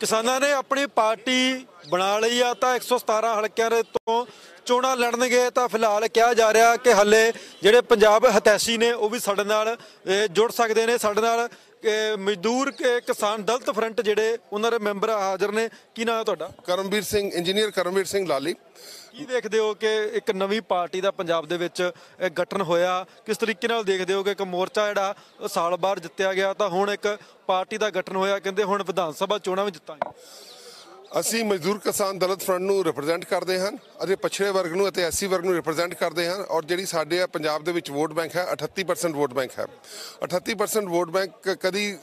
ਕਿਸਾਨਾਂ ਨੇ ਆਪਣੀ ਪਾਰਟੀ ਬਣਾ ਲਈ ਆ ਤਾਂ 117 ਹਲਕਿਆਂ ਦੇ ਤੋਂ ਚੋਣਾਂ ਲੜਨਗੇ ਤਾਂ ਫਿਲਹਾਲ ਕਿਹਾ ਜਾ ਰਿਹਾ ਕਿ ਹੱਲੇ ਜਿਹੜੇ ਪੰਜਾਬ ਹਤੈਸ਼ੀ ਨੇ ਉਹ ਵੀ ਸਾਡੇ ਨਾਲ ਜੁੜ ਸਕਦੇ ਨੇ, ਸਾਡੇ ਨਾਲ ਮਜ਼ਦੂਰ ਕੇ ਕਿਸਾਨ ਦਲਤ ਫਰੰਟ ਜਿਹੜੇ ਉਹਨਾਂ ਦੇ ਮੈਂਬਰ ਹਾਜ਼ਰ ਨੇ ਕੀ ਨਾਮ ਹੈ ਤੁਹਾਡਾ? ਕਰਮਵੀਰ ਸਿੰਘ ਇੰਜੀਨੀਅਰ ਕਰਮਵੀਰ ਸਿੰਘ ਲਾਲੀ। ਕੀ ਦੇਖਦੇ ਹੋ ਕਿ ਇੱਕ ਨਵੀਂ ਪਾਰਟੀ ਦਾ ਪੰਜਾਬ ਦੇ ਵਿੱਚ ਗਠਨ ਹੋਇਆ? ਕਿਸ ਤਰੀਕੇ ਨਾਲ ਦੇਖਦੇ ਹੋ ਕਿ ਇੱਕ ਮੋਰਚਾ ਜਿਹੜਾ ਸਾਲ ਬਾਅਦ ਜਿੱਤਿਆ ਗਿਆ ਤਾਂ ਹੁਣ ਇੱਕ ਪਾਰਟੀ ਦਾ ਗਠਨ ਹੋਇਆ ਕਹਿੰਦੇ ਹੁਣ ਵਿਧਾਨ ਸਭਾ ਚੋਣਾਂ ਵੀ ਜਿੱਤਾਂਗੇ। ਅਸੀਂ ਮਜ਼ਦੂਰ ਕਿਸਾਨ ਦਲਿਤ ਫਰੰਟ ਨੂੰ ਰਿਪਰੈਜ਼ੈਂਟ ਕਰਦੇ ਹਨ ਅਤੇ ਪਛੜੇ ਵਰਗ ਨੂੰ ਅਤੇ ਐਸਸੀ ਵਰਗ ਨੂੰ ਰਿਪਰੈਜ਼ੈਂਟ ਕਰਦੇ ਹਾਂ ਔਰ ਜਿਹੜੀ ਸਾਡੇ ਆ ਪੰਜਾਬ ਦੇ ਵਿੱਚ ਵੋਟ ਬੈਂਕ ਹੈ 38% ਵੋਟ ਬੈਂਕ ਹੈ। 38% ਵੋਟ ਬੈਂਕ ਕਦੀ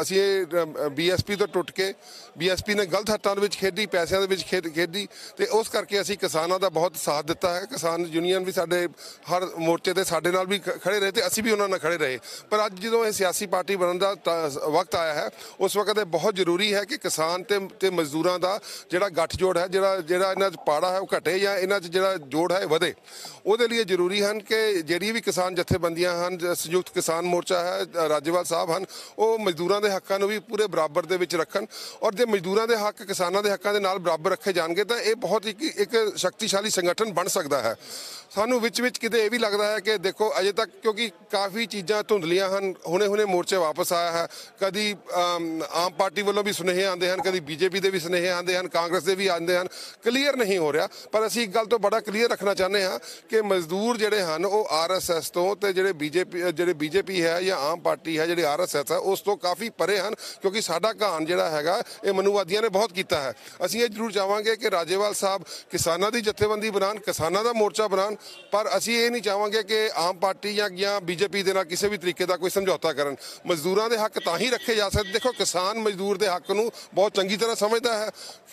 ਅਸੀਂ ਇਹ ਬੀਐਸਪੀ ਤੋਂ ਟੁੱਟ ਕੇ ਬੀਐਸਪੀ ਨੇ ਗਲਤ ਹੱਥਾਂ ਦੇ ਵਿੱਚ ਖੇਡੀ, ਪੈਸਿਆਂ ਦੇ ਵਿੱਚ ਖੇਡ ਖੇਡੀ ਤੇ ਉਸ ਕਰਕੇ ਅਸੀਂ ਕਿਸਾਨਾਂ ਦਾ ਬਹੁਤ ਸਾਥ ਦਿੱਤਾ ਹੈ। ਕਿਸਾਨ ਯੂਨੀਅਨ ਵੀ ਸਾਡੇ ਹਰ ਮੋਰਚੇ ਤੇ ਸਾਡੇ ਨਾਲ ਵੀ ਖ- ਖੜੇ ਰਹੇ ਤੇ ਅਸੀਂ ਵੀ ਉਹਨਾਂ ਨਾਲ ਖੜੇ ਰਹੇ। ਪਰ ਅੱਜ ਜਦੋਂ ਇਹ ਸਿਆਸੀ ਪਾਰਟੀ ਬਣਨ ਦਾ ਤ- ਵਕਤ ਆਇਆ ਹੈ, ਉਸ ਵਕਤ ਇਹ ਬਹੁਤ ਜ਼ਰੂਰੀ ਹੈ ਕਿ ਕਿਸਾਨ ਤੇ ਮਜ਼ਦੂਰ ਮਜ਼ਦੂਰਾਂ ਦਾ ਜਿਹੜਾ ਗੱਠਜੋੜ ਹੈ ਜਿਹੜਾ ਜਿਹੜਾ ਇਹਨਾਂ 'ਚ ਪਾੜਾ ਹੈ ਉਹ ਘਟੇ ਜਾਂ ਇਹਨਾਂ 'ਚ ਜਿਹੜਾ ਜੋੜ ਹੈ ਵਧੇ। ਉਹਦੇ ਲਈ ਇਹ ਜ਼ਰੂਰੀ ਹਨ ਕਿ ਜਿਹੜੀ ਵੀ ਕਿਸਾਨ ਜਥੇਬੰਦੀਆਂ ਹਨ ਸੰਯੁਕਤ ਕਿਸਾਨ ਮੋਰਚਾ ਹੈ ਅ, ਰਾਜੇਵਾਲ ਸਾਹਿਬ ਹਨ ਉਹ ਮਜ਼ਦੂਰਾਂ ਦੇ ਹੱਕਾਂ ਨੂੰ ਵੀ ਪੂਰੇ ਬਰਾਬਰ ਦੇ ਵਿੱਚ ਰੱਖਣ ਔਰ ਜੇ ਮਜ਼ਦੂਰਾਂ ਦੇ ਹੱਕ ਕਿਸਾਨਾਂ ਦੇ ਹੱਕਾਂ ਦੇ ਨਾਲ ਬਰਾਬਰ ਰੱਖੇ ਜਾਣਗੇ ਤਾਂ ਇਹ ਬਹੁਤ ਇੱਕ ਇੱਕ ਸ਼ਕਤੀਸ਼ਾਲੀ ਸੰਗਠਨ ਬਣ ਸਕਦਾ ਹੈ। ਸਾਨੂੰ ਵਿੱਚ ਵਿੱਚ ਕਿਤੇ ਇਹ ਵੀ ਲੱਗਦਾ ਹੈ ਕਿ ਦੇਖੋ ਅਜੇ ਤੱਕ ਕਿਉਂਕਿ ਕਾਫੀ ਚੀਜ਼ਾਂ ਧੁੰਦਲੀਆਂ ਹਨ ਹੁਣੇ ਹੁਣੇ ਮੋਰਚੇ ਵਾਪਸ ਆਇਆ ਹੈ। ਕਦੀ ਆਮ ਪਾਰਟੀ ਵੱਲੋਂ ਵੀ ਸੁਨੇਹੇ ਆਉਂਦੇ ਹਨ ਕਦੀ ਬੀਜੇਪੀ ਦੇ ਵੀ ਸੁਨੇਹੇ ਆਉਂਦੇ ਹਨ, ਕਾਂਗਰਸ ਦੇ ਵੀ ਆਉਂਦੇ ਹਨ, ਕਲੀਅਰ ਨਹੀਂ ਹੋ ਰਿਹਾ। ਪਰ ਅਸੀਂ ਇੱਕ ਗੱਲ ਤੋਂ ਬੜਾ ਕਲੀਅਰ ਰੱਖਣਾ ਚਾਹੁੰਦੇ ਹਾਂ ਕਿ ਮਜ਼ਦੂਰ ਜਿਹੜੇ ਹਨ, ਉਹ ਆਰਐਸਐਸ ਤੋਂ ਤੇ ਜਿਹੜੇ ਬੀਜੇਪੀ ਜਿਹੜੇ ਬੀਜੇਪੀ ਹੈ ਜਾਂ ਆਮ ਪਾਰਟੀ ਹੈ, ਜਿਹੜੇ ਆਰਐਸਐਸ ਹੈ, ਉਸ ਤੋਂ ਕਾਫੀ ਪਰੇ ਹਨ, ਕਿਉਂਕਿ ਸਾਡਾ ਘਾਣ ਜਿਹੜਾ ਹੈਗਾ, ਇਹ ਮਨੂਵਾਦੀਆਂ ਨੇ ਬਹੁਤ ਕੀਤਾ ਹੈ। ਅਸੀਂ ਇਹ ਜ਼ਰੂਰ ਚਾਹਾਂਗੇ ਕਿ ਰਾਜੇਵਾਲ ਸਾਹਿਬ ਕਿਸਾਨਾਂ ਦੀ ਜਥੇਬੰਦੀ ਬਣਾਉਣ, ਕਿਸਾਨਾਂ ਦਾ ਮੋਰਚਾ ਬਣਾਉਣ, ਪਰ ਅਸੀਂ ਇਹ ਨਹੀਂ ਚਾਹਾਂਗੇ ਕਿ ਆਮ ਪਾਰਟੀ ਜਾਂ ਜਾਂ ਬੀਜੇਪੀ ਦੇ ਨਾਲ ਕਿਸੇ ਵੀ ਤਰੀਕੇ ਦਾ ਕੋਈ ਸਮਝੌਤਾ ਕਰਨ। ਮਜ਼ਦੂਰਾਂ ਦੇ ਹੱਕ ਤਾਂ ਹੀ ਰੱਖੇ ਜਾ ਸਕਦੇ। ਦੇਖੋ, ਕਿਸਾਨ ਮਜ਼ਦੂਰ ਦੇ ਹੱਕ ਨੂੰ ਬਹੁਤ ਚੰਗੀ ਤਰ੍ਹਾਂ ਸਮਝਦਾ ਹੈ।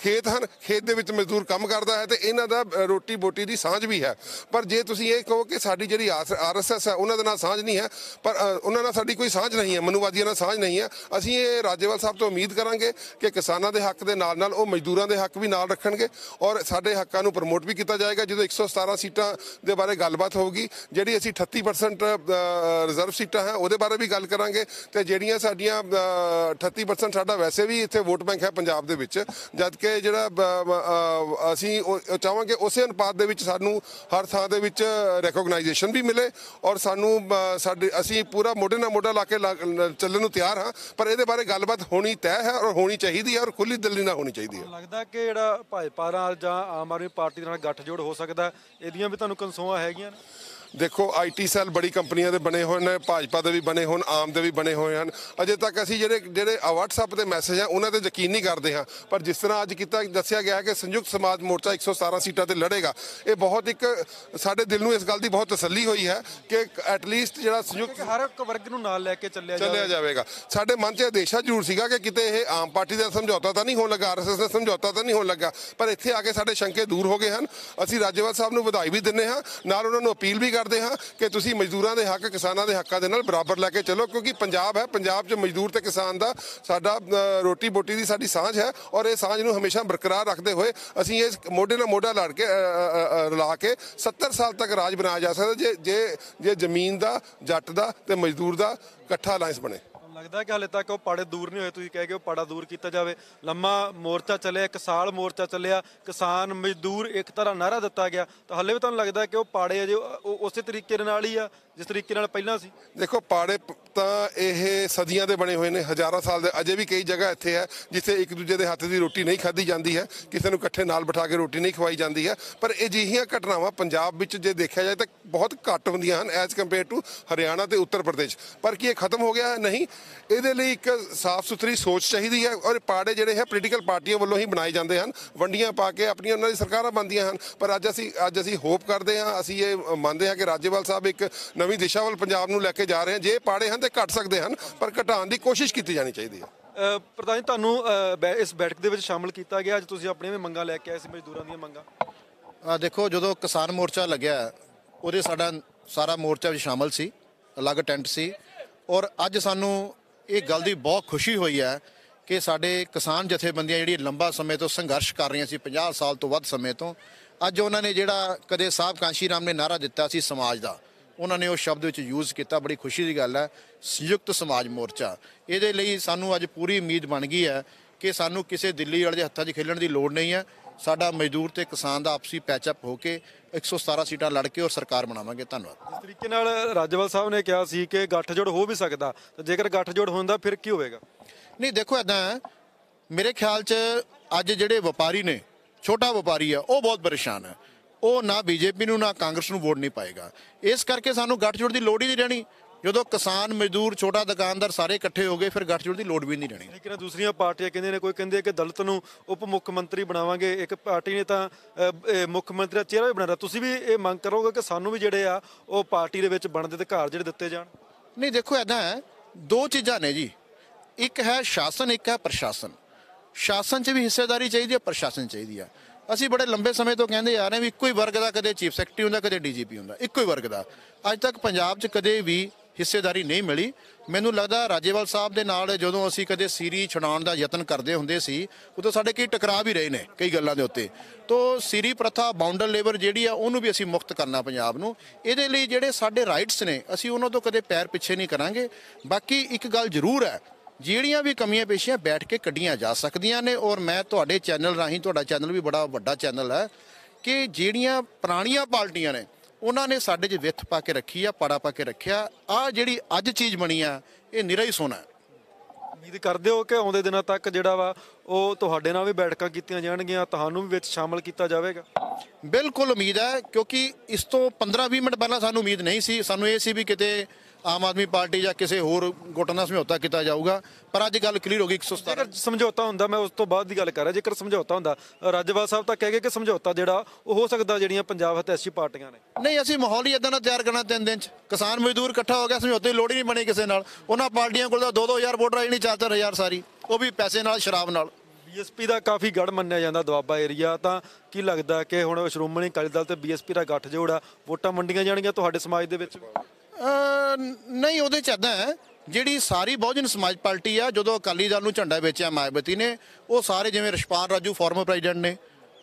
ਖੇਤ ਹਨ ਖੇਤ ਦੇ ਵਿੱਚ ਮਜ਼ਦੂਰ ਕੰਮ ਕਰਦਾ ਹੈ ਤੇ ਇਹਨਾਂ ਦਾ ਰੋਟੀ ਬੋਟੀ ਦੀ ਸਾਂਝ ਵੀ ਹੈ। ਪਰ ਜੇ ਤੁਸੀਂ ਇਹ ਕਹੋ ਕਿ ਸਾਡੀ ਜਿਹੜੀ ਆਰਐਸਐਸ ਹੈ ਉਹਨਾਂ ਦੇ ਨਾਲ ਸਾਂਝ ਨਹੀਂ ਹੈ ਪਰ ਉਹਨਾਂ ਨਾਲ ਸਾਡੀ ਕੋਈ ਸਾਂਝ ਨਹੀਂ ਹੈ ਮਨੂਵਾਦੀਆਂ ਨਾਲ ਸਾਂਝ ਨਹੀਂ ਹੈ ਅਸੀਂ ਇਹ ਰਾਜੇਵਾਲ ਸਾਹਿਬ ਤੋਂ ਉਮੀਦ ਕਰਾਂਗੇ ਕਿ ਕਿਸਾਨਾਂ ਦੇ ਹੱਕ ਦੇ ਨਾਲ ਨਾਲ ਉਹ ਮਜ਼ਦੂਰਾਂ ਦੇ ਹੱਕ ਵੀ ਨਾਲ ਰੱਖਣਗੇ ਔਰ ਸਾਡੇ ਹੱਕਾਂ ਨੂੰ ਪ੍ਰਮੋਟ ਵੀ ਕੀਤਾ ਜਾਏਗਾ। ਜਦੋਂ 117 ਸੀਟਾਂ ਦੇ ਬਾਰੇ ਗੱਲਬਾਤ ਹੋਊਗੀ ਜਿਹੜੀ ਅਸੀਂ 38% ਰਿਜ਼ਰਵ ਸੀਟਾਂ ਹੈ ਉਹਦੇ ਬਾਰੇ ਵੀ ਗੱਲ ਕਰਾਂਗੇ ਤੇ ਜਿਹੜੀਆਂ ਸਾਡੀਆਂ ਅ, 38% ਸਾਡਾ ਵੈਸੇ ਵੀ ਇੱਥੇ ਵੋਟ ਬੈਂਕ ਹੈ ਪੰਜਾਬ ਦੇ ਵਿੱਚ ਜਦਕਿ ਜਿਹੜਾ ਅਸੀਂ ਉਹ- ਚਾਹਾਂਗੇ ਉਸੇ ਅਨੁਪਾਤ ਦੇ ਵਿੱਚ ਸਾਨੂੰ ਹਰ ਥਾਂ ਦੇ ਵਿੱਚ ਰੈਕੋਗਨਾਈਜੇਸ਼ਨ ਵੀ ਮਿਲੇ ਔਰ ਸਾਨੂੰ ਸਾਡੇ, ਅਸੀਂ ਪੂਰਾ ਮੋਢੇ ਨਾਲ ਮੋਢਾ ਲਾ ਕੇ ਲਾ- ਚੱਲਣ ਨੂੰ ਤਿਆਰ ਹਾਂ, ਪਰ ਇਹਦੇ ਬਾਰੇ ਗੱਲਬਾਤ ਹੋਣੀ ਤੈਅ ਹੈ ਔਰ ਹੋਣੀ ਚਾਹੀਦੀ ਹੈ ਔਰ ਖੁੱਲੀ ਦਿਲੀ ਨਾਲ ਹੋਣੀ ਚਾਹੀਦੀ ਹੈ। ਲੱਗਦਾ ਕਿ ਜਿਹੜਾ ਭਾਜਪਾ ਨਾਲ ਜਾਂ ਆਮ ਆਦਮੀ ਪਾਰਟੀ ਨਾਲ ਗੱਠਜੋੜ ਹੋ ਸਕਦਾ ਇਹਦੀਆਂ ਵੀ ਤੁਹਾਨੂੰ ਕਨਸੋਆਂ ਹੈਗੀਆਂ ਨੇ? ਦੇਖੋ ਆਈਟੀ ਸੈੱਲ ਬੜੀ ਕੰਪਨੀਆਂ ਦੇ ਬਣੇ ਹੋਏ ਨੇ ਭਾਜਪਾ ਦੇ ਵੀ ਬਣੇ ਹੋਣ ਆਮ ਦੇ ਵੀ ਬਣੇ ਹੋਏ ਹਨ। ਅਜੇ ਤੱਕ ਅਸੀਂ ਜਿਹੜੇ ਜਿਹੜੇ WhatsApp ਦੇ ਮੈਸੇਜ ਆ ਉਹਨਾਂ ਤੇ ਯਕੀਨ ਨਹੀਂ ਕਰਦੇ ਹਾਂ। ਪਰ ਜਿਸ ਤਰ੍ਹਾਂ ਅੱਜ ਕੀਤਾ ਦੱਸਿਆ ਗਿਆ ਕਿ ਸੰਯੁਕਤ ਸਮਾਜ ਮੋਰਚਾ 117 ਸੀਟਾਂ ਤੇ ਲੜੇਗਾ ਇਹ ਬਹੁਤ ਇੱਕ ਸਾਡੇ ਦਿਲ ਨੂੰ ਇਸ ਗੱਲ ਦੀ ਬਹੁਤ ਤਸੱਲੀ ਹੋਈ ਹੈ ਕਿ ਐਟਲੀਸਟ ਜਿਹੜਾ ਸੰਯੁਕਤ ਹਰ ਇੱਕ ਵਰਗ ਨੂੰ ਨਾਲ ਲੈ ਕੇ ਚੱਲਿਆ ਚੱਲਿਆ ਜਾਵੇਗਾ। ਸਾਡੇ ਮਨ 'ਚ ਦੇਸ਼ਾ ਜ਼ਰੂਰ ਸੀਗਾ ਕਿ ਕਿਤੇ ਇਹ ਆਮ ਪਾਰਟੀ ਦਾ ਸਮਝੌਤਾ ਤਾਂ ਨਹੀਂ ਹੋਣ ਲੱਗਾ ਆਰਐਸਐਸ ਦਾ ਸਮਝੌਤਾ ਤਾਂ ਨਹੀਂ ਹੋਣ ਲੱਗਾ ਪਰ ਇੱਥੇ ਆ ਕੇ ਸਾਡੇ ਸ਼ੰਕੇ ਦੂਰ ਹੋ ਗਏ ਹਨ। ਅਸੀਂ ਰਾਜੇਵਾਲ ਸਾਹਿਬ ਨੂੰ ਵਧਾਈ ਵੀ ਦਿੰਦੇ ਹਾਂ ਨਾਲ ਉਹਨਾਂ ਨੂੰ ਅਪੀਲ ਵੀ ਕਰਦੇ ਹਾਂ ਕਿ ਤੁਸੀਂ ਮਜ਼ਦੂਰਾਂ ਦੇ ਹੱਕ ਕਿਸਾਨਾਂ ਦੇ ਹੱਕਾਂ ਦੇ ਨਾਲ ਬਰਾਬਰ ਲੈ ਕੇ ਚੱਲੋ ਕਿਉਂਕਿ ਪੰਜਾਬ ਹੈ ਪੰਜਾਬ 'ਚ ਮਜ਼ਦੂਰ ਤੇ ਕਿਸਾਨ ਦਾ ਸਾਡਾ ਰੋਟੀ ਬੋਟੀ ਦੀ ਸਾਡੀ ਸਾਂਝ ਹੈ ਔਰ ਇਹ ਸਾਂਝ ਨੂੰ ਹਮੇਸ਼ਾ ਬਰਕਰਾਰ ਰੱਖਦੇ ਹੋਏ ਅਸੀਂ ਇਸ ਮੋਢੇ ਨਾਲ ਮੋਢਾ ਲੜ ਕੇ ਅ, ਰਲਾ ਕੇ 70 ਸਾਲ ਤੱਕ ਰਾਜ ਬਣਾਇਆ ਜਾ ਸਕਦਾ ਜੇ ਜੇ ਜੇ ਜ਼ਮੀਨ ਦਾ ਜੱਟ ਦਾ ਤੇ ਮਜ਼ਦੂਰ ਦਾ ਇਕੱਠਾ ਅਲਾਈਅੰਸ ਬਣੇ। ਲੱਗਦਾ ਕਿ ਹਾਲੇ ਤੱਕ ਉਹ ਪਾੜੇ ਦੂਰ ਨਹੀਂ ਹੋਏ, ਤੁਸੀਂ ਕਹਿ ਗਏ ਉਹ ਪਾੜਾ ਦੂਰ ਕੀਤਾ ਜਾਵੇ। ਲੰਮਾ ਮੋਰਚਾ ਚੱਲਿਆ, ਇੱਕ ਸਾਲ ਮੋਰਚਾ ਚੱਲਿਆ, ਕਿਸਾਨ ਮਜ਼ਦੂਰ ਇੱਕ ਤਰ੍ਹਾਂ ਨਾਰਾ ਦਿੱਤਾ ਗਿਆ। ਤਾਂ ਹਾਲੇ ਵੀ ਤੁਹਾਨੂੰ ਲੱਗਦਾ ਕਿ ਉਹ ਪਾੜੇ ਅਜੇ ਉਹ- ਉਸੇ ਤਰੀਕੇ ਦੇ ਨਾਲ ਹੀ ਆ, ਜਿਸ ਤਰੀਕੇ ਨਾਲ ਪਹਿਲਾਂ ਸੀ? ਦੇਖੋ, ਪਾੜੇ ਤਾਂ ਇਹ ਸਦੀਆਂ ਦੇ ਬਣੇ ਹੋਏ ਨੇ, ਹਜ਼ਾਰਾਂ ਸਾਲ ਦੇ, ਅਜੇ ਵੀ ਕਈ ਜਗ੍ਹਾ ਇੱਥੇ ਹੈ, ਜਿੱਥੇ ਇੱਕ ਦੂਜੇ ਦੇ ਹੱਥ ਦੀ ਰੋਟੀ ਨਹੀਂ ਖਾਧੀ ਜਾਂਦੀ ਹੈ, ਕਿਸੇ ਨੂੰ ਇਕੱਠੇ ਨਾਲ ਬਿਠਾ ਕੇ ਰੋਟੀ ਨਹੀਂ ਖਵਾਈ ਜਾਂਦੀ ਹੈ। ਪਰ ਅਜਿਹੀਆਂ ਘਟਨਾਵਾਂ ਪੰਜਾਬ ਵਿੱਚ ਜੇ ਦੇਖਿਆ ਜਾਏ ਤਾਂ ਬਹੁਤ ਘੱਟ ਹੁੰਦੀਆਂ ਹਨ, ਐਜ਼ ਕੰਪੇਅਰ ਟੂ ਹਰਿਆਣਾ ਤੇ ਉੱਤਰ ਪ੍ਰਦੇਸ਼। ਪਰ ਕੀ ਇਹ ਖਤਮ ਹੋ ਗਿਆ? ਨਹੀਂ। ਇਹਦੇ ਲਈ ਇੱਕ ਸਾਫ਼ ਸੁਥਰੀ ਸੋਚ ਚਾਹੀਦੀ ਹੈ ਔਰ ਪਾੜੇ ਜਿਹੜੇ ਹੈ ਪੋਲੀਟੀਕਲ ਪਾਰਟੀਆਂ ਵੱਲੋਂ ਹੀ ਬਣਾਏ ਜਾਂਦੇ ਹਨ ਵੰਡੀਆਂ ਪਾ ਕੇ ਆਪਣੀਆਂ ਉਹਨਾਂ ਦੀ ਸਰਕਾਰਾਂ ਬਣਦੀਆਂ ਹਨ। ਪਰ ਅੱਜ ਅਸੀਂ ਅੱਜ ਅਸੀਂ ਹੋਪ ਕਰਦੇ ਹਾਂ ਅਸੀਂ ਇਹ ਮੰਨਦੇ ਹਾਂ ਕਿ ਰਾਜੇਵਾਲ ਸਾਹਿਬ ਇੱਕ ਨਵੀਂ ਦਿਸ਼ਾ ਵੱਲ ਪੰਜਾਬ ਨੂੰ ਲੈ ਕੇ ਜਾ ਰਹੇ ਹਨ। ਜੇ ਪਾੜੇ ਹਨ ਤੇ ਘਟ ਸਕਦੇ ਹਨ ਪਰ ਘਟਾਉਣ ਦੀ ਕੋਸ਼ਿਸ਼ ਕੀਤੀ ਜਾਣੀ ਚਾਹੀਦੀ ਹੈ। ਪ੍ਰਧਾਨ ਜੀ ਤੁਹਾਨੂੰ ਇਸ ਬੈਠਕ ਦੇ ਵਿੱਚ ਸ਼ਾਮਲ ਕੀਤਾ ਗਿਆ। ਅੱਜ ਤੁਸੀਂ ਆਪਣੀਆਂ ਵੀ ਮੰਗਾਂ ਲੈ ਕੇ ਆਏ ਸੀ ਮਜ਼ਦੂਰਾਂ ਦੀਆਂ ਮੰਗਾਂ। ਆ ਦੇਖੋ ਜਦੋਂ ਕਿਸਾਨ ਮੋਰਚਾ ਲੱਗਿਆ ਉਹਦੇ ਸਾਡਾ ਸਾਰਾ ਮੋਰਚਾ ਵੀ ਸ਼ਾਮਲ ਸੀ ਅਲੱਗ ਟੈਂਟ ਸੀ। ਔਰ ਅੱਜ ਸਾਨੂੰ ਇਹ ਗੱਲ ਦੀ ਬਹੁਤ ਖੁਸ਼ੀ ਹੋਈ ਹੈ ਕਿ ਸਾਡੇ ਕਿਸਾਨ ਜਥੇਬੰਦੀਆਂ ਜਿਹੜੀਆਂ ਲੰਬਾ ਸਮੇਂ ਤੋਂ ਸੰਘਰਸ਼ ਕਰ ਰਹੀਆਂ ਸੀ 50 ਸਾਲ ਤੋਂ ਵੱਧ ਸਮੇਂ ਤੋਂ, ਅੱਜ ਉਹਨਾਂ ਨੇ ਜਿਹੜਾ ਕਦੇ ਸਾਹਿਬ ਕਾਂਸ਼ੀ ਰਾਮ ਨੇ ਨਾਰਾ ਦਿੱਤਾ ਸੀ ਸਮਾਜ ਦਾ, ਉਹਨਾਂ ਨੇ ਉਹ ਸ਼ਬਦ ਵਿੱਚ ਯੂਜ਼ ਕੀਤਾ, ਬੜੀ ਖੁਸ਼ੀ ਦੀ ਗੱਲ ਹੈ, ਸੰਯੁਕਤ ਸਮਾਜ ਮੋਰਚਾ। ਇਹਦੇ ਲਈ ਸਾਨੂੰ ਅੱਜ ਪੂਰੀ ਉਮੀਦ ਬਣ ਗਈ ਹੈ ਕਿ ਸਾਨੂੰ ਕਿਸੇ ਦਿੱਲੀ ਵਾਲੇ ਦੇ ਹੱਥਾਂ 'ਚ ਖੇਲਣ ਦੀ ਲੋੜ ਨਹੀਂ ਹੈ, ਸਾਡਾ ਮਜ਼ਦੂਰ ਤੇ ਕਿਸਾਨ ਦਾ ਆਪਸੀ ਪੈਚਅਪ ਹੋ ਕੇ 117 ਸੀਟਾਂ ਲੜ ਕੇ ਔਰ ਸਰਕਾਰ ਬਣਾਵਾਂਗੇ। ਧੰਨਵਾਦ। ਇਸ ਤਰੀਕੇ ਨਾਲ ਰਾਜਵਲ ਸਾਹਿਬ ਨੇ ਕਿਹਾ ਸੀ ਕਿ ਗੱਠਜੋੜ ਹੋ ਵੀ ਸਕਦਾ ਤੇ ਜੇਕਰ ਗੱਠਜੋੜ ਹੁੰਦਾ ਫਿਰ ਕੀ ਹੋਵੇਗਾ? ਨਹੀਂ ਦੇਖੋ ਇਦਾਂ ਮੇਰੇ ਖਿਆਲ 'ਚ ਅੱਜ ਜਿਹੜੇ ਵਪਾਰੀ ਨੇ ਛੋਟਾ ਵਪਾਰੀ ਆ ਉਹ ਬਹੁਤ ਪਰੇਸ਼ਾਨ ਹੈ। ਉਹ ਨਾ ਬੀਜੇਪੀ ਨੂੰ ਨਾ ਕਾਂਗਰਸ ਨੂੰ ਵੋਟ ਨਹੀਂ ਪਾਏਗਾ। ਇਸ ਕਰਕੇ ਸਾਨੂੰ ਗੱਠਜੋੜ ਦੀ ਲੋੜ ਹੀ ਨਹੀਂ ਰਹਿਣੀ। ਜਦੋਂ ਕਿਸਾਨ ਮਜ਼ਦੂਰ ਛੋਟਾ ਦੁਕਾਨਦਾਰ ਸਾਰੇ ਇਕੱਠੇ ਹੋ ਗਏ ਫਿਰ ਗੱਠਜੋੜ ਦੀ ਲੋੜ ਵੀ ਨਹੀਂ ਰਹਿਣੀ। ਲੇਕਿਨ ਦੂਸਰੀਆਂ ਪਾਰਟੀਆਂ ਕਹਿੰਦੇ ਨੇ ਕੋਈ ਕਹਿੰਦੇ ਕਿ ਦਲਿਤ ਨੂੰ ਉਪ ਮੁੱਖ ਮੰਤਰੀ ਬਣਾਵਾਂਗੇ ਇੱਕ ਪਾਰਟੀ ਨੇ ਤਾਂ ਮੁੱਖ ਮੰਤਰੀ ਦਾ ਚਿਹਰਾ ਵੀ ਬਣਾਇਆ। ਤੁਸੀਂ ਵੀ ਇਹ ਮੰਗ ਕਰੋਗੇ ਕਿ ਸਾਨੂੰ ਵੀ ਜਿਹੜੇ ਆ ਉਹ ਪਾਰਟੀ ਦੇ ਵਿੱਚ ਬਣਦੇ ਅਧਿਕਾਰ ਜਿਹੜੇ ਦਿੱਤੇ ਜਾਣ? ਨਹੀਂ ਦੇਖੋ ਐਦਾਂ ਹੈ ਦੋ ਚੀਜ਼ਾਂ ਨੇ ਜੀ। ਇੱਕ ਹੈ ਸ਼ਾਸਨ ਇੱਕ ਹੈ ਪ੍ਰਸ਼ਾਸਨ। ਸ਼ਾਸਨ 'ਚ ਵੀ ਹਿੱਸੇਦਾਰੀ ਚਾਹੀਦੀ ਹੈ ਪ੍ਰਸ਼ਾਸਨ 'ਚ ਚਾਹੀਦੀ ਹੈ। ਅਸੀਂ ਬੜੇ ਲੰਬੇ ਸਮੇਂ ਤੋਂ ਕਹਿੰਦੇ ਆ ਰਹੇ ਹਾਂ ਵੀ ਇੱਕੋ ਹੀ ਵਰਗ ਦਾ ਕਦੇ ਚੀਫ ਸੈਕਟਰੀ ਹੁੰਦਾ ਕਦੇ ਡੀਜੀਪੀ ਹੁੰਦਾ ਇੱਕੋ ਹੀ ਵਰਗ ਦਾ। ਅੱਜ ਤੱਕ ਪੰਜਾਬ 'ਚ ਕਦੇ ਵੀ ਹਿੱਸੇਦਾਰੀ ਨਹੀਂ ਮਿਲੀ। ਮੈਨੂੰ ਲੱਗਦਾ ਰਾਜੇਵਾਲ ਸਾਹਿਬ ਦੇ ਨਾਲ ਜਦੋਂ ਅਸੀਂ ਕਦੇ ਸੀਰੀ ਛਡਾਉਣ ਦਾ ਯਤਨ ਕਰਦੇ ਹੁੰਦੇ ਸੀ, ਉਦੋਂ ਸਾਡੇ ਕਈ ਟਕਰਾਅ ਵੀ ਰਹੇ ਨੇ ਕਈ ਗੱਲਾਂ ਦੇ ਉੱਤੇ। ਤੋਂ ਸੀਰੀ ਪ੍ਰਥਾ ਬਾਉਂਡਰ ਲੇਬਰ ਜਿਹੜੀ ਆ, ਉਹਨੂੰ ਵੀ ਅਸੀਂ ਮੁਕਤ ਕਰਨਾ ਪੰਜਾਬ ਨੂੰ। ਇਹਦੇ ਲਈ ਜਿਹੜੇ ਸਾਡੇ ਰਾਈਟਸ ਨੇ, ਅਸੀਂ ਉਹਨਾਂ ਤੋਂ ਕਦੇ ਪੈਰ ਪਿੱਛੇ ਨਹੀਂ ਕਰਾਂਗੇ। ਬਾਕੀ ਇੱਕ ਗੱਲ ਜ਼ਰੂਰ ਹੈ, ਜਿਹੜੀਆਂ ਵੀ ਕਮੀਆਂ ਪੇਸ਼ੀਆਂ ਬੈਠ ਕੇ ਕੱਢੀਆਂ ਜਾ ਸਕਦੀਆਂ ਨੇ, ਔਰ ਮੈਂ ਤੁਹਾਡੇ ਚੈਨਲ ਰਾਹੀਂ, ਤੁਹਾਡਾ ਚੈਨਲ ਵੀ ਬੜਾ ਵੱਡਾ ਚੈਨਲ ਹੈ, ਕਿ ਜਿਹੜੀਆਂ ਪੁਰਾਣੀਆਂ ਪਾਰਟੀਆਂ ਨੇ ਉਹਨਾਂ ਨੇ ਸਾਡੇ 'ਚ ਵਿੱਥ ਪਾ ਕੇ ਰੱਖੀ ਆ ਪਾੜਾ ਪਾ ਕੇ ਰੱਖਿਆ। ਆ ਜਿਹੜੀ ਅੱਜ ਚੀਜ਼ ਬਣੀ ਆ ਇਹ ਨਿਰਾ ਹੀ ਸੋਨਾ ਉਮੀਦ ਕਰਦੇ ਹੋ ਕਿ ਆਉਂਦੇ ਦਿਨਾਂ ਤੱਕ ਜਿਹੜਾ ਵਾ ਉਹ ਤੁਹਾਡੇ ਨਾਲ ਵੀ ਬੈਠਕਾਂ ਕੀਤੀਆਂ ਜਾਣਗੀਆਂ ਤੁਹਾਨੂੰ ਵੀ ਵਿੱਚ ਸ਼ਾਮਲ ਕੀਤਾ ਜਾਵੇਗਾ। ਬਿਲਕੁਲ ਉਮੀਦ ਹੈ ਕਿਉਂਕਿ ਇਸ ਤੋਂ 15-20 ਮਿੰਟ ਪਹਿਲਾਂ ਸਾਨੂੰ ਉਮੀਦ ਨਹੀਂ ਸੀ। ਸਾਨੂੰ ਇਹ ਸੀ ਵੀ ਕਿਤੇ ਆਮ ਆਦਮੀ ਪਾਰਟੀ ਜਾਂ ਕਿਸੇ ਹੋਰ ਗੁੱਟ ਨਾਲ ਸਮਝੌਤਾ ਕੀਤਾ ਜਾਊਗਾ ਪਰ ਅੱਜ ਗੱਲ ਕਲੀਅਰ ਹੋ ਗਈ 117 ਜੇਕਰ ਸਮਝੌਤਾ ਹੁੰਦਾ ਮੈਂ ਉਸ ਤੋਂ ਬਾਅਦ ਦੀ ਗੱਲ ਕਰ ਰਿਹਾ ਜੇਕਰ ਸਮਝੌਤਾ ਹੁੰਦਾ ਰਾਜਵਾਲ ਸਾਹਿਬ ਤਾਂ ਕਹਿ ਗਏ ਕਿ ਸਮਝੌਤਾ ਜਿਹੜਾ ਉਹ ਹੋ ਸਕਦਾ ਜਿਹੜੀਆਂ ਪੰਜਾਬ ਹਤੈਸ਼ੀ ਪਾਰਟੀਆਂ ਨੇ। ਨਹੀਂ ਅਸੀਂ ਮਾਹੌਲ ਹੀ ਇਦਾਂ ਦਾ ਤਿਆਰ ਕਰਨਾ ਤਿੰਨ ਦਿਨ ਚ। ਕਿਸਾਨ ਮਜ਼ਦੂਰ ਇਕੱਠਾ ਹੋ ਗਿਆ ਸਮਝੌਤੇ ਦੀ ਲੋੜ ਹੀ ਨਹੀਂ ਬਣੀ ਕਿਸੇ ਨਾਲ। ਉਹਨਾਂ ਪਾਰਟੀਆਂ ਕੋਲ ਤਾਂ 2-2000 ਵੋਟਰ ਆਈ ਨਹੀਂ 4-4000 ਸਾਰੀ। ਉਹ ਵੀ ਪੈਸੇ ਨਾਲ ਸ਼ਰਾਬ ਨਾਲ। ਬੀਐਸਪੀ ਦਾ ਕਾਫੀ ਗੜ ਮੰਨਿਆ ਜਾਂਦਾ ਦੁਆਬਾ ਏਰੀਆ ਤਾਂ ਕੀ ਲੱਗਦਾ ਕਿ ਹੁਣ ਸ਼੍ਰੋਮਣੀ ਅਕਾਲੀ ਦਲ ਤੇ ਬੀਐਸਪੀ ਦਾ ਗੱਠ ਜੋੜਾ ਵੋਟਾਂ ਮੰਡੀਆਂ ਜਾਣਗੀਆਂ ਤੁਹਾਡੇ ਸਮਾਜ ਦੇ ਵਿੱਚ? ਨਹੀਂ, ਉਹਦੇ ਚ ਏਦਾਂ ਹੈ, ਜਿਹੜੀ ਸਾਰੀ ਬਹੁਜਨ ਸਮਾਜ ਪਾਰਟੀ ਆ, ਜਦੋਂ ਅਕਾਲੀ ਦਲ ਨੂੰ ਝੰਡਾ ਵੇਚਿਆ ਮਾਇਆਵਤੀ ਨੇ, ਉਹ ਸਾਰੇ ਜਿਵੇਂ ਰਿਸ਼ਪਾਲ ਰਾਜੂ ਫਾਰਮਰ ਪ੍ਰੈਜ਼ੀਡੈਂਟ ਨੇ,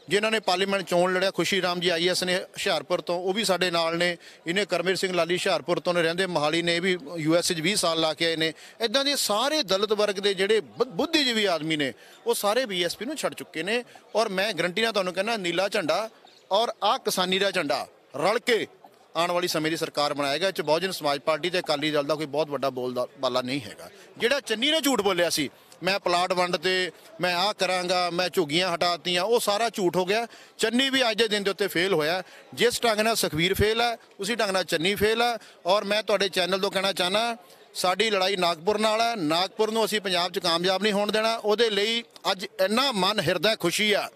ਜਿਨ੍ਹਾਂ ਨੇ ਪਾਰਲੀਮੈਂਟ ਚੋਣ ਲੜਿਆ ਖੁਸ਼ੀ ਰਾਮ ਜੀ ਆਈਐਸ ਨੇ ਹੁਸ਼ਿਆਰਪੁਰ ਤੋਂ, ਉਹ ਵੀ ਸਾਡੇ ਨਾਲ ਨੇ, ਇਹਨੇ ਕਰਮੇਰ ਸਿੰਘ ਲਾਲੀ ਹੁਸ਼ਿਆਰਪੁਰ ਤੋਂ ਨੇ ਰਹਿੰਦੇ, ਮਹਾਲੀ ਨੇ ਇਹ ਵੀ ਯੂਐਸ 'ਚ 20 ਸਾਲ ਲਾ ਕੇ ਆਏ ਨੇ ਇਦਾਂ ਦੇ ਸਾਰੇ ਦਲਿਤ ਵਰਗ ਦੇ ਜਿਹੜੇ ਬੁ- ਬੁੱਧੀਜੀਵੀ ਆਦਮੀ ਨੇ, ਉਹ ਸਾਰੇ ਬੀਐਸਪੀ ਨੂੰ ਛੱਡ ਚੁੱਕੇ ਨੇ, ਔਰ ਮੈਂ ਗਰੰਟੀ ਨਾਲ ਤੁਹਾਨੂੰ ਕਹਿੰਦਾ, ਨੀਲਾ ਝੰਡਾ ਔਰ ਆਹ ਕਿਸਾਨੀ ਦਾ ਝੰਡਾ ਰਲ ਕੇ ਆਉਣ ਵਾਲੀ ਸਮੇਂ ਦੀ ਸਰਕਾਰ ਬਣਾਏਗਾ ਇਹ ਚ ਬਹੁਜਨ ਸਮਾਜ ਪਾਰਟੀ ਤੇ ਅਕਾਲੀ ਦਲ ਦਾ ਕੋਈ ਬਹੁਤ ਵੱਡਾ ਬੋਲਦਾ ਬਾਲਾ ਨਹੀਂ ਹੈਗਾ। ਜਿਹੜਾ ਚੰਨੀ ਨੇ ਝੂਠ ਬੋਲਿਆ ਸੀ, ਮੈਂ ਪਲਾਟ ਵੰਡ ਤੇ, ਮੈਂ ਆਹ ਕਰਾਂਗਾ, ਮੈਂ ਝੁੱਗੀਆਂ ਹਟਾਤੀਆਂ, ਉਹ ਸਾਰਾ ਝੂਠ ਹੋ ਗਿਆ। ਚੰਨੀ ਵੀ ਅੱਜ ਦੇ ਦਿਨ ਦੇ ਉੱਤੇ ਫੇਲ ਹੋਇਆ। ਜਿਸ ਢੰਗ ਨਾਲ ਸੁਖਵੀਰ ਫੇਲ ਹੈ, ਉਸੇ ਢੰਗ ਨਾਲ ਚੰਨੀ ਫੇਲ ਹੈ। ਔਰ ਮੈਂ ਤੁਹਾਡੇ ਚੈਨਲ ਤੋਂ ਕਹਿਣਾ ਚਾਹਨਾ ਸਾਡੀ ਲੜਾਈ ਨਾਗਪੁਰ ਨਾਲ ਹੈ। ਨਾਗਪੁਰ ਨੂੰ ਅਸੀਂ ਪੰਜਾਬ 'ਚ ਕਾਮਯਾਬ ਨਹੀਂ ਹੋਣ ਦੇਣਾ। ਉਹਦੇ ਲਈ ਅੱਜ ਇੰਨਾ ਮਨ, ਹਿਰਦਾ ਖੁਸ਼ੀ ਆ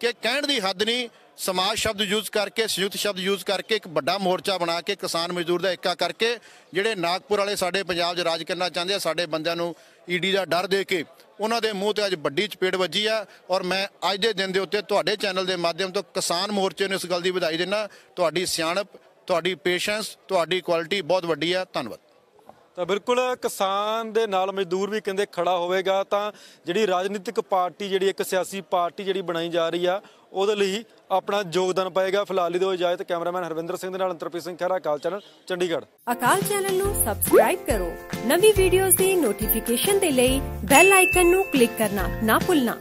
ਕਿ ਕਹਿਣ ਦੀ ਹੱਦ ਨਹੀਂ ਸਮਾਜ ਸ਼ਬਦ ਯੂਜ਼ ਕਰਕੇ, ਸੰਯੁਕਤ ਸ਼ਬਦ ਯੂਜ਼ ਕਰਕੇ, ਇੱਕ ਵੱਡਾ ਮੋਰਚਾ ਬਣਾ ਕੇ, ਕਿਸਾਨ ਮਜ਼ਦੂਰ ਦਾ ਇੱਕਾ ਕਰਕੇ, ਜਿਹੜੇ ਨਾਗਪੁਰ ਵਾਲੇ ਸਾਡੇ ਪੰਜਾਬ 'ਚ ਰਾਜ ਕਰਨਾ ਚਾਹੁੰਦੇ ਆ, ਸਾਡੇ ਬੰਦਿਆਂ ਨੂੰ ਈਡੀ ਦਾ ਡਰ ਦੇ ਕੇ, ਉਹਨਾਂ ਦੇ ਮੂੰਹ ਤੇ ਅੱਜ ਵੱਡੀ ਚਪੇੜ ਵੱਜੀ ਆ। ਔਰ ਮੈਂ ਅੱਜ ਦੇ ਦਿਨ ਦੇ ਉੱਤੇ ਤੁਹਾਡੇ ਚੈਨਲ ਦੇ ਮਾਧਿਅਮ ਤੋਂ ਕਿਸਾਨ ਮੋਰਚੇ ਨੂੰ ਇਸ ਗੱਲ ਦੀ ਵਧਾਈ ਦਿੰਦਾ, ਤੁਹਾਡੀ ਸਿਆਣਪ, ਤੁਹਾਡੀ ਪੇਸ਼ੈਂਸ ਤੁਹਾਡੀ ਕੁਆਲਿਟੀ ਬਹੁਤ ਵੱਡੀ ਆ। ਧੰਨਵਾਦ। ਤਾਂ ਬਿਲਕੁਲ ਕਿਸਾਨ ਦੇ ਨਾਲ ਮਜ਼ਦੂਰ ਵੀ ਕਹਿੰਦੇ ਖੜਾ ਹੋਵੇਗਾ, ਤਾਂ ਜਿਹੜੀ ਰਾਜਨੀਤਿਕ ਪਾਰਟੀ ਜਿਹੜੀ ਇੱਕ ਸਿਆਸੀ ਪਾਰਟੀ ਜਿਹੜੀ ਬਣਾਈ ਜਾ ਰਹੀ ਆ, ਉਹਦੇ ਲਈ ਆਪਣਾ ਯੋਗਦਾਨ ਪਾਏਗਾ। ਫਿਲਹਾਲ ਲਈ ਦਿਓ ਇਜਾਜ਼ਤ ਕੈਮਰਾਮੈਨ ਹਰਵਿੰਦਰ ਸਿੰਘ ਦੇ ਨਾਲ ਅੰਤਰਪ੍ਰੀਤ ਸਿੰਘ ਖਹਿਰਾ, ਅਕਾਲ ਚੈਨਲ, ਚੰਡੀਗੜ੍ਹ। ਅਕਾਲ ਚੈਨਲ ਨੂੰ ਸਬਸਕ੍ਰਾਈਬ ਕਰੋ। ਨਵੀਂ ਵੀਡੀਓਜ਼ ਦੀ ਨੋਟੀਫਿਕੇਸ਼ਨ ਦੇ ਲਈ ਬੈਲ ਆਈਕਨ ਨੂੰ ਕਲਿੱਕ ਕਰਨਾ ਨਾ ਭੁੱਲਣਾ।